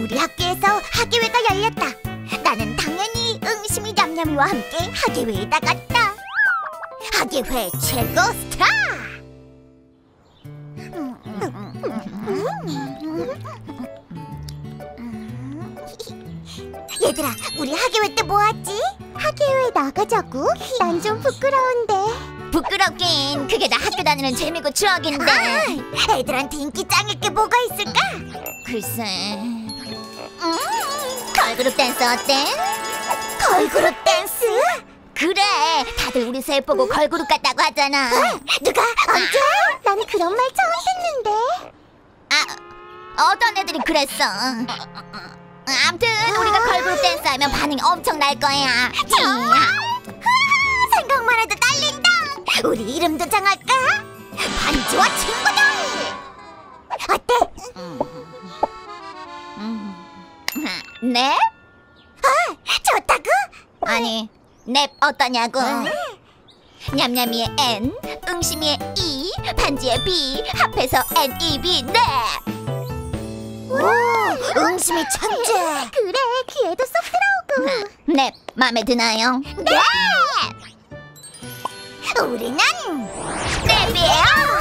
우리 학교에서 학예회가 열렸다. 나는 당연히 응심이 냠냠이와 함께 학예회에 나갔다. 학예회 최고 스타! 얘들아, 우리 학예회 때 뭐하지? 학예회 나가자고? 난 좀 부끄러운데. 부끄럽긴 그게 다 학교 다니는 재미고 추억인데 아, 애들한테 인기 짱일 게 뭐가 있을까? 글쎄 음, 걸그룹 댄스 어때? 걸그룹 댄스? 그래 다들 우리 셋 보고 걸그룹 같다고 하잖아 누가 언제? 나는 그런 말 처음 듣는데. 아 어떤 애들이 그랬어 암튼 우리가 걸그룹 댄스 하면 반응이 엄청 날 거야 생각만 해도 떨린다. 우리 이름도 정할까? 반지와 친구들. 네? 좋다고? 아니 넵 어떠냐고 냠냠이의 N, 응심이의 E, 반지의 B 합해서 N-E-B 넵 오, 응심이 천재. 그래, 귀에도 쏙 들어오고. 넵 마음에 드나요? 네. 우리는 넵이에요